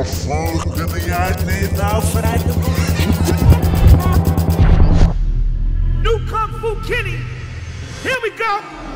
Jouw volk kunnen je uitnemen, nou New Kung Fu Kenny. Here we go.